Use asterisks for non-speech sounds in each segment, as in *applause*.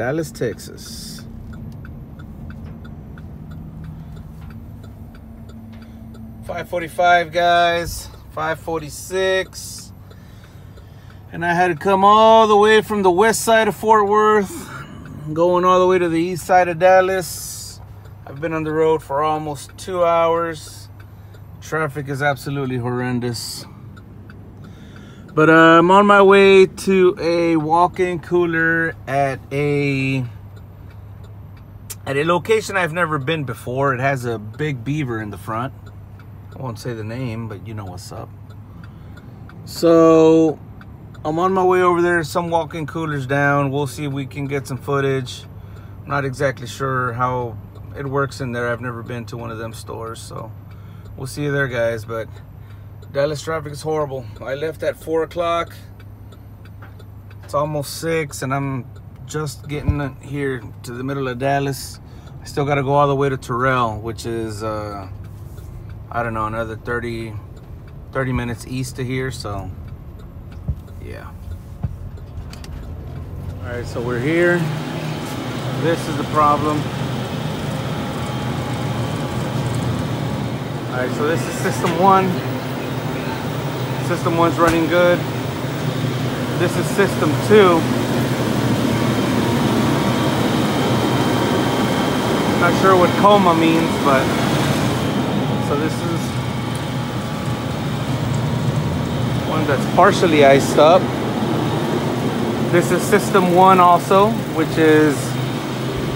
Dallas, Texas. Five forty-five, guys. Five forty-six, and I had to come all the way from the west side of Fort Worth, going all the way to the east side of Dallas. I've been on the road for almost two hours. Traffic is absolutely horrendous. But uh, I'm on my way to a walk-in cooler at a at a location I've never been before. It has a big beaver in the front. I won't say the name, but you know what's up. So I'm on my way over there. Some walk-in coolers down. We'll see if we can get some footage. I'm not exactly sure how it works in there. I've never been to one of them stores, so we'll see you there, guys. But Dallas traffic is horrible. I left at four o'clock. It's almost six, and I'm just getting here to the middle of Dallas. I still got to go all the way to Terrell, which is, uh, I don't know, another 30, 30 minutes east of here. So, yeah. All right, so we're here. This is the problem. All right, so this is system one. System one's running good. This is system two. Not sure what coma means, but so this is one that's partially iced up. This is system one also, which is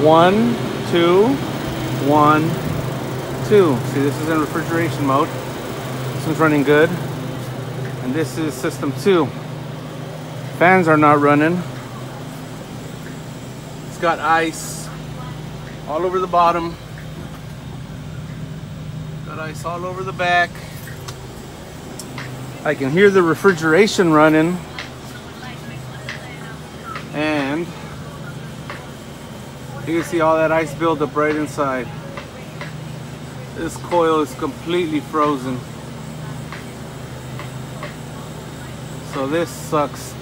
one, two, one, two. See, this is in refrigeration mode. This one's running good and this is system two. Fans are not running. It's got ice all over the bottom. Got ice all over the back. I can hear the refrigeration running. And you can see all that ice buildup right inside. This coil is completely frozen So this sucks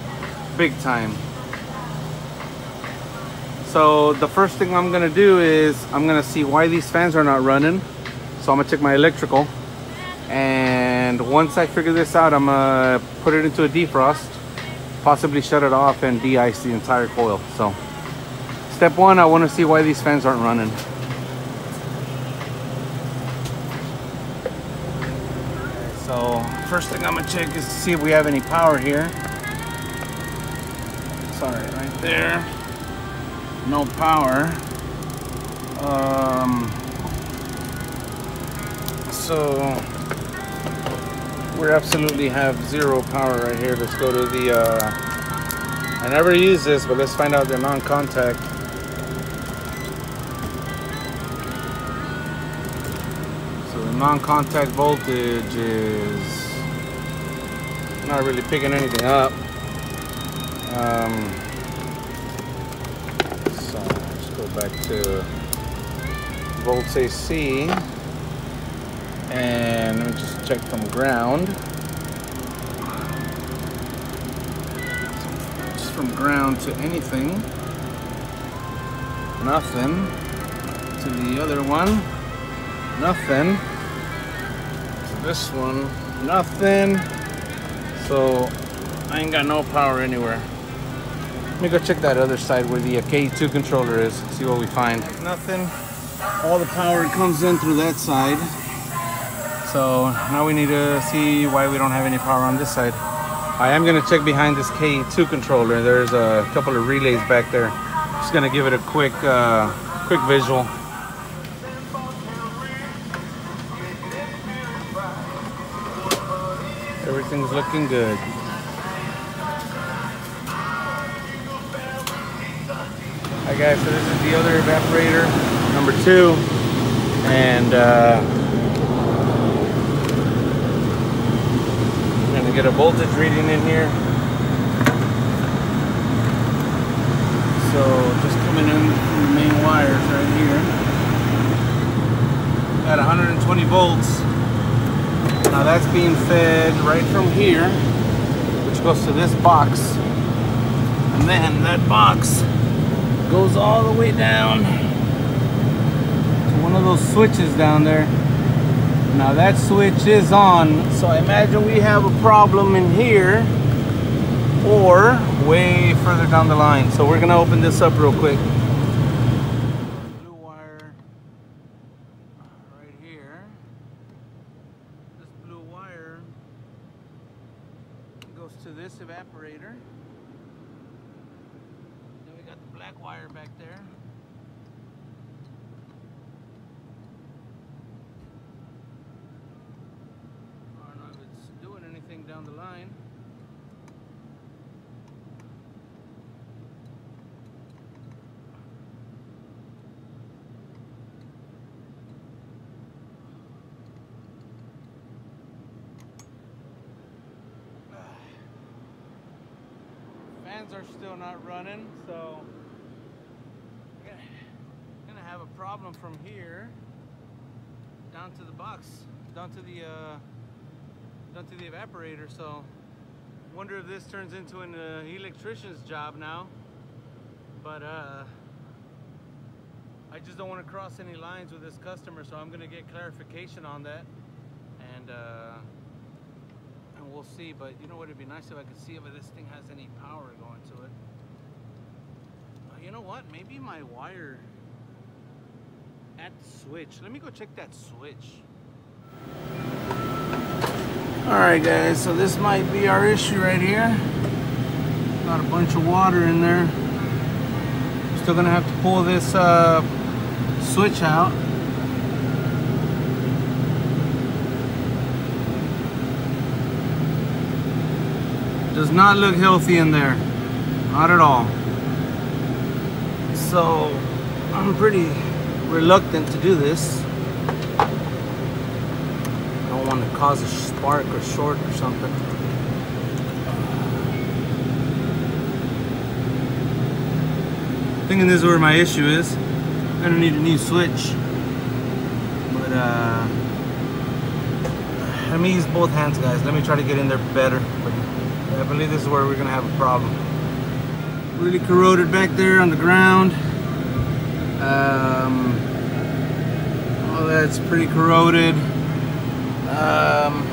big time. So the first thing I'm gonna do is I'm gonna see why these fans are not running. So I'm gonna check my electrical. And once I figure this out, I'm gonna put it into a defrost, possibly shut it off and de-ice the entire coil. So step one, I wanna see why these fans aren't running. So first thing I'm gonna check is to see if we have any power here. Sorry, right there. No power. Um, so we absolutely have zero power right here. Let's go to the, uh, I never use this, but let's find out the non-contact. Non-contact voltage is not really picking anything up. Um, so let's go back to volts AC and let me just check from ground. Just from ground to anything. Nothing. To the other one. Nothing this one nothing. So I ain't got no power anywhere. Let me go check that other side where the KE2 controller is see what we find. Nothing. All the power comes in through that side. So now we need to see why we don't have any power on this side. I am going to check behind this KE2 controller. There's a couple of relays back there. Just going to give it a quick uh, quick visual Everything's looking good. Hi guys, so this is the other evaporator, number two. And uh, I'm gonna get a voltage reading in here. So just coming in from the main wires right here. At 120 volts. Now that's being fed right from here, which goes to this box. And then that box goes all the way down to one of those switches down there. Now that switch is on, so I imagine we have a problem in here or way further down the line. So we're gonna open this up real quick. Blue wire right here. This blue wire goes to this evaporator. Then we got the black wire back there. I don't know if it's doing anything down the line. *sighs* Fans are still not running, so we're gonna, gonna have a problem from here down to the box, down to the uh, down to the evaporator. So wonder if this turns into an uh, electrician's job now. But uh, I just don't want to cross any lines with this customer, so I'm gonna get clarification on that, and uh, and we'll see. But you know what? It'd be nice if I could see if this thing has any power going to it. Uh, you know what? Maybe my wire at switch. Let me go check that switch. Alright guys, so this might be our issue right here. Got a bunch of water in there. Still gonna have to pull this uh, switch out. Does not look healthy in there. Not at all. So I'm pretty reluctant to do this. I don't want to cause a spark or short or something. Thinking this is where my issue is. I'm gonna need a new switch. But uh let me use both hands guys. Let me try to get in there better. But I believe this is where we're gonna have a problem. Really corroded back there on the ground. Um, oh, that's pretty corroded. Um,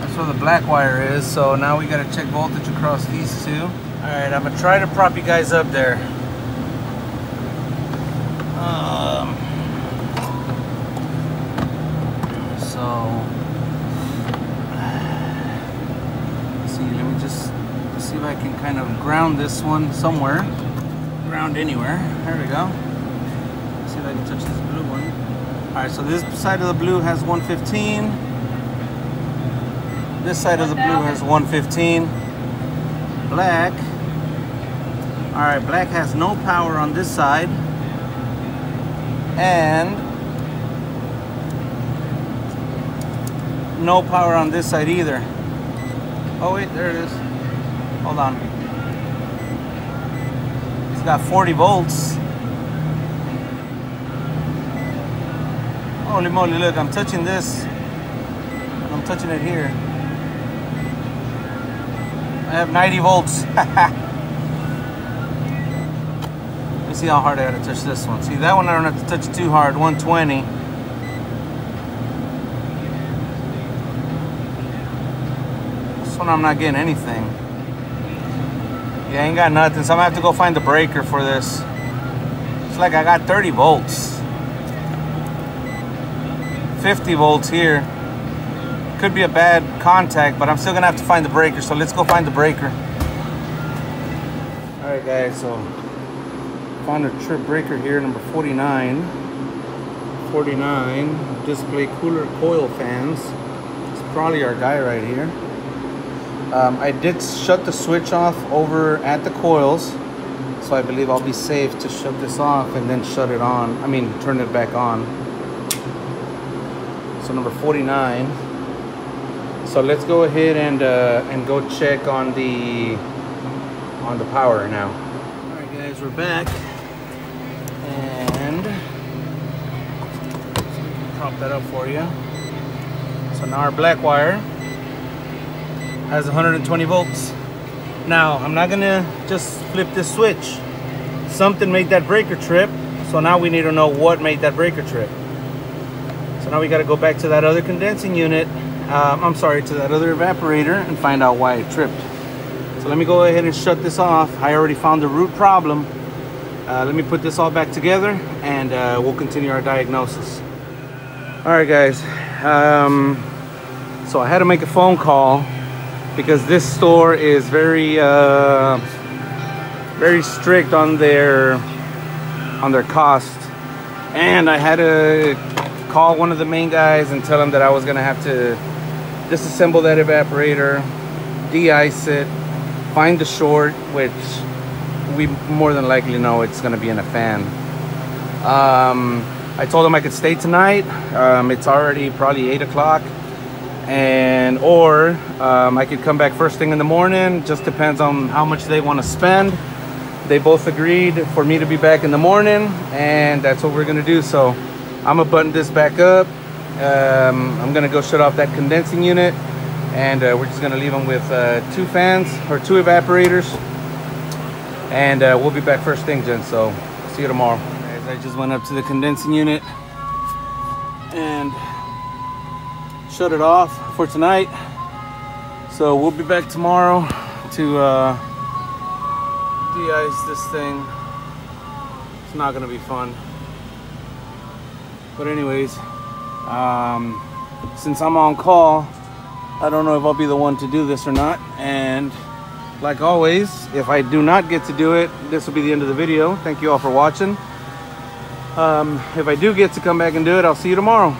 that's where the black wire is. So now we gotta check voltage across these two. All right, I'm gonna try to prop you guys up there. Um, so, see, let me just see if I can kind of ground this one somewhere. Ground anywhere. There we go. See if I can touch this blue one. All right, so this side of the blue has 115. This side of the blue has 115. Black. All right, black has no power on this side. And no power on this side either. Oh wait, there it is. Hold on. It's got 40 volts. Holy moly, look, I'm touching this. I'm touching it here. I have 90 volts. *laughs* Let me see how hard I gotta touch this one. See, that one I don't have to touch too hard, 120. This one I'm not getting anything. Yeah, ain't got nothing, so I'm gonna have to go find the breaker for this. It's like I got 30 volts. 50 volts here. Could be a bad contact, but I'm still gonna have to find the breaker, so let's go find the breaker. Alright guys, so found a trip breaker here, number 49. 49 display cooler coil fans. It's probably our guy right here. Um, I did shut the switch off over at the coils, so I believe I'll be safe to shut this off and then shut it on. I mean, turn it back on. So number 49. So let's go ahead and uh, and go check on the on the power now. All right, guys, we're back, and prop that up for you. So now our black wire has 120 volts. Now, I'm not gonna just flip this switch. Something made that breaker trip, so now we need to know what made that breaker trip. So now we gotta go back to that other condensing unit, um, I'm sorry, to that other evaporator and find out why it tripped. So let me go ahead and shut this off. I already found the root problem. Uh, let me put this all back together and uh, we'll continue our diagnosis. All right, guys. Um, so I had to make a phone call because this store is very, uh, very strict on their, on their cost. And I had to call one of the main guys and tell him that I was gonna have to disassemble that evaporator, de-ice it, find the short, which we more than likely know it's gonna be in a fan. Um, I told him I could stay tonight. Um, it's already probably eight o'clock and or um, I could come back first thing in the morning. Just depends on how much they want to spend. They both agreed for me to be back in the morning and that's what we're gonna do. So I'm gonna button this back up. Um, I'm gonna go shut off that condensing unit and uh, we're just gonna leave them with uh, two fans or two evaporators and uh, we'll be back first thing Jen so see you tomorrow I just went up to the condensing unit and shut it off for tonight so we'll be back tomorrow to uh, de-ice this thing it's not gonna be fun but anyways um, since I'm on call I don't know if I'll be the one to do this or not. And like always, if I do not get to do it, this will be the end of the video. Thank you all for watching. Um, if I do get to come back and do it, I'll see you tomorrow.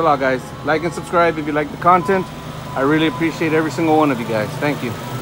So guys. Like and subscribe if you like the content. I really appreciate every single one of you guys. Thank you.